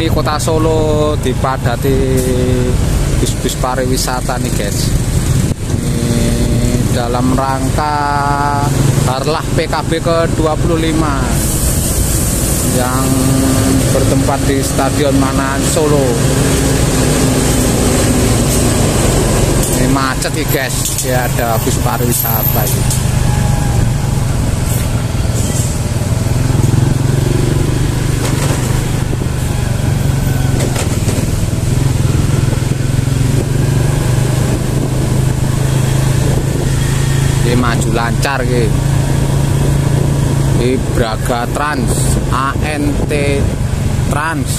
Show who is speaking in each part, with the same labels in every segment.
Speaker 1: ini kota Solo dipadati bis-bis pariwisata nih guys. Ini dalam rangka Harlah PKB ke-25 yang bertempat di Stadion Manahan Solo. Ini macet nih guys. Ya ada bis pariwisata ini. Maju lancar gitu ini Braga Trans ANT Trans.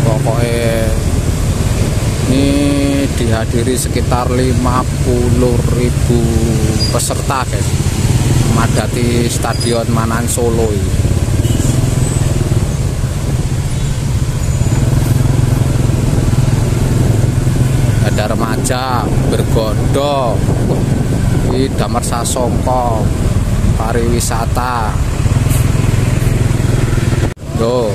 Speaker 1: Pokoknya ini dihadiri sekitar 50.000 peserta guys. Madati stadion Manan Solo ini ada remaja bergodok di Damar Sasongko pariwisata Yo.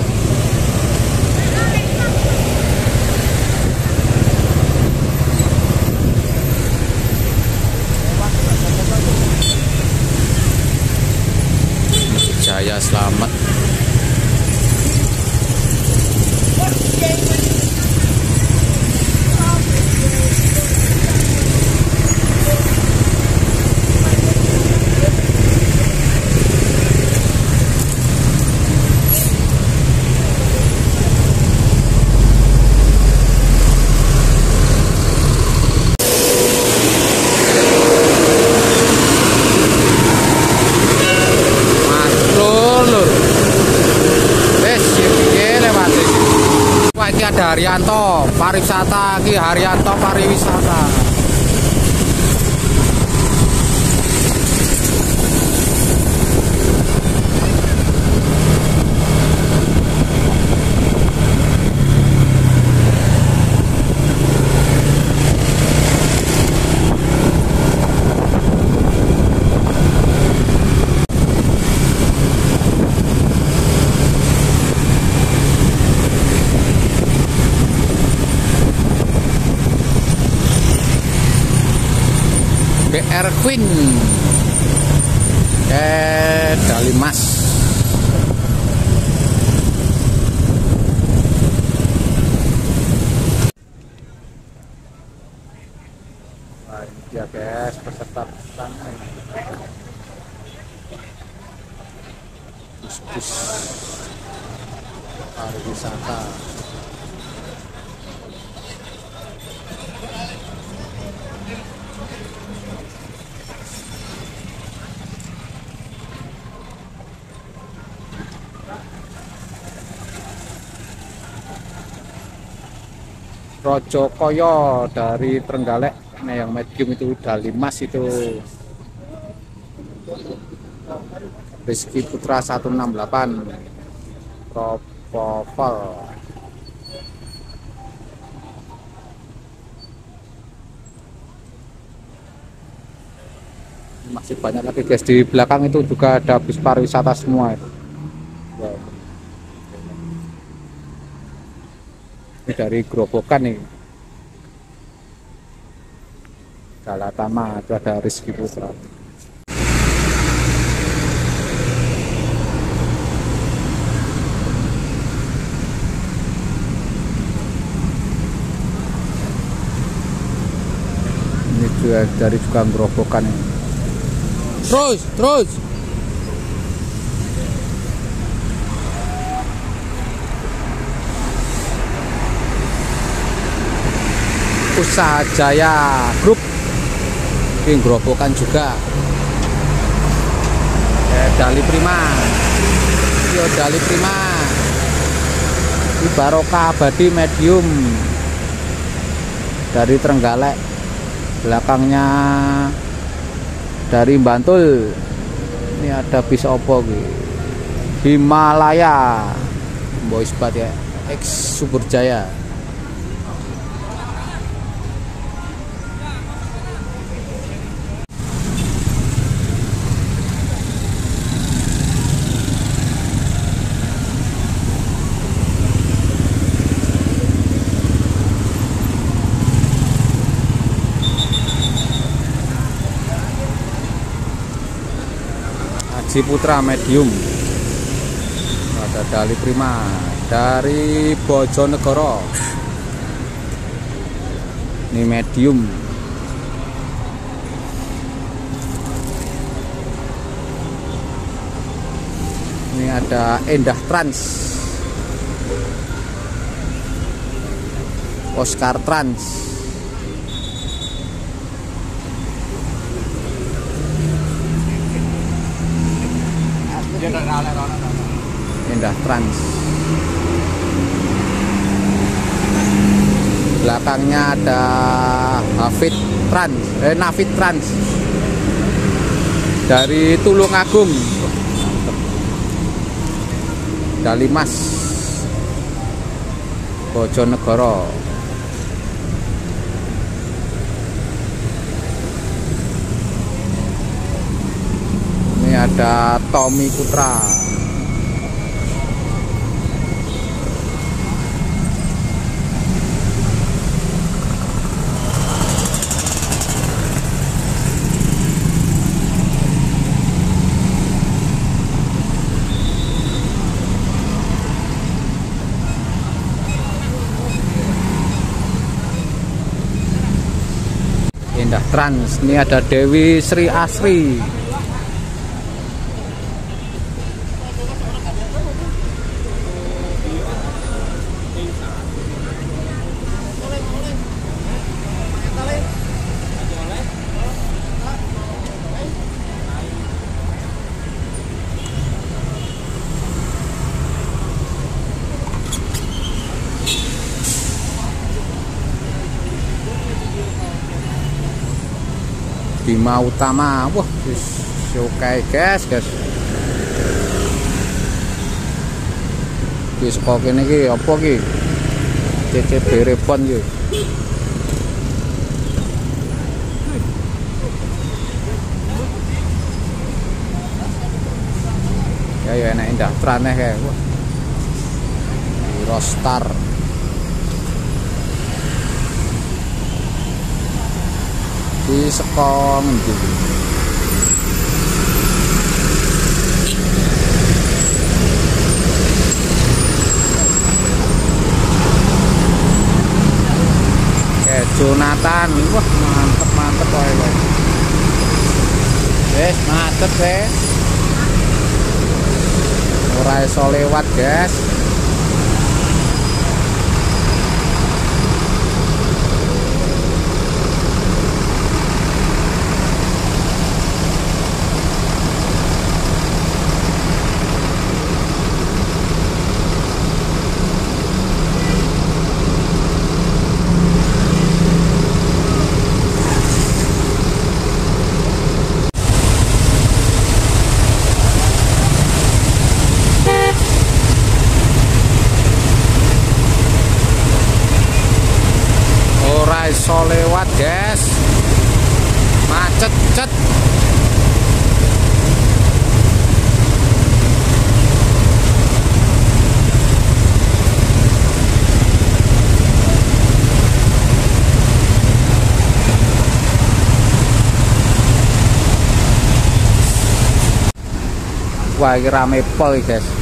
Speaker 1: Jaya selamat Masuk lur. Wes iki lewat iki. Wah iki ada Haryanto, pariwisata iki Haryanto pariwisata. Dalimas. Wah, ini dia guys, peserta peserta. Bus-bus pariwisata. Rojo Koyo dari Trenggalek. Nah yang medium itu Dalimas itu. Rizky Putra 168 Propofol masih banyak lagi guys. Di belakang itu juga ada bis pariwisata semua itu. Ini dari gerobokan nih. Galatama itu ada Rizky Putra. Ini juga dari juga gerobokan ini terus terus Usaha Jaya Group. Ini gerobokan juga. Eh, Dali Prima. Yo Dali Prima. Ini Barokah Abadi Medium. Dari Trenggalek. Belakangnya dari Bantul ini ada bis opo. Himalaya. Boys Bat ya. X Subur Jaya Ciputra medium. Ada Dali Prima dari Bojonegoro. Ini medium. Ini ada Endah Trans. Oscar Trans Endah Trans. Belakangnya ada Hafid Trans eh Nafid Trans. Dari Tulungagung. Dalimas Bojonegoro. Ini ada Tommy Putra Indah Trans. Ini ada Dewi Sri Asri. Bima Utama. Wah, oke guys, guys. Wis kok kene iki apa iki? CCB Repon iki. Ya ya enak indah traneh kae. Wah. Rostar. Di sekong ngendi Oke, Jonathan. Wah, mantep mantep kowe kowe. Wes, macet wes. Ora iso lewat, guys. ora iso lewat guys macet cet Wah, ini rame pol guys.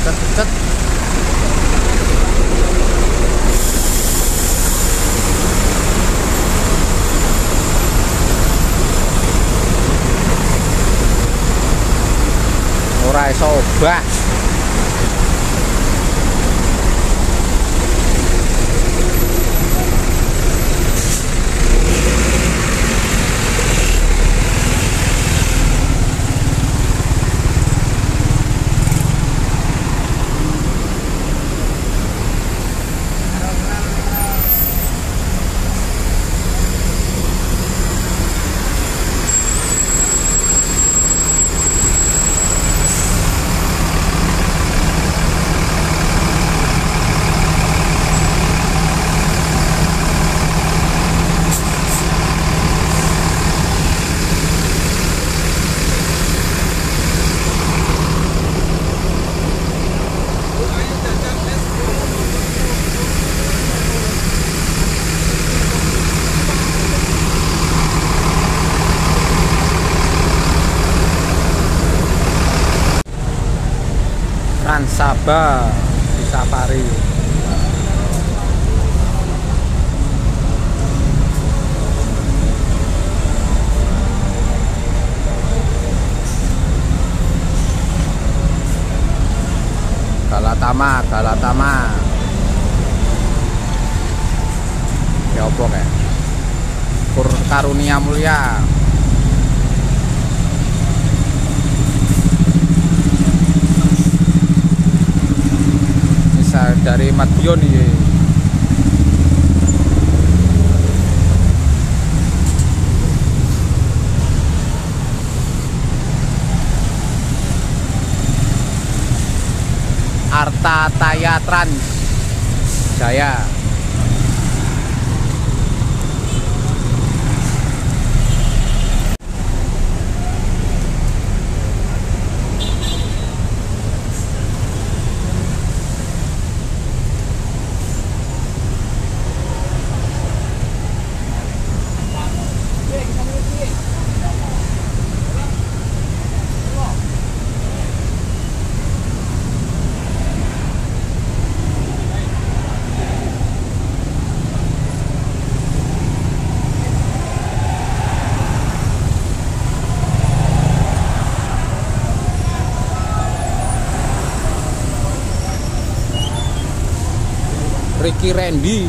Speaker 1: Macet, cet. Ora iso obah. Sabah di safari. Galatama Galatama. Ya apa kayak? Karunia Mulia dari Madiun ini Arta Taya Trans. Jaya Ricky Randy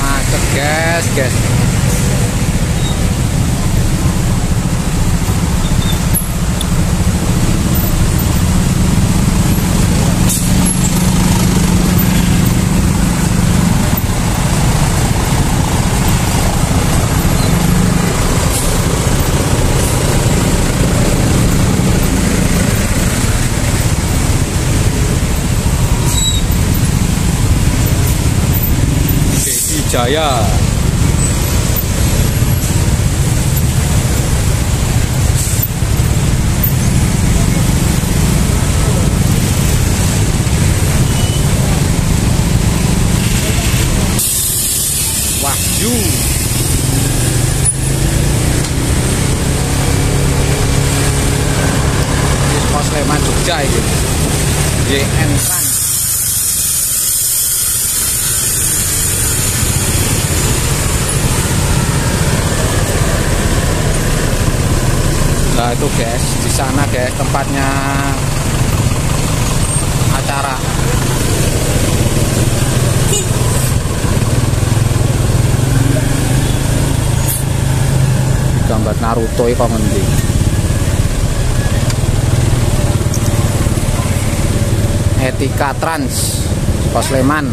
Speaker 1: macet guys guys Jaya. Wahyu. Ini JN Trans Nah itu guys, di sana guys tempatnya acara. Gambar Naruto itu ngendi? Etika Trans, Sleman.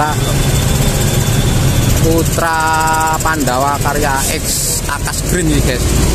Speaker 1: Putra Putra Pandawa karya X Akas Green nih guys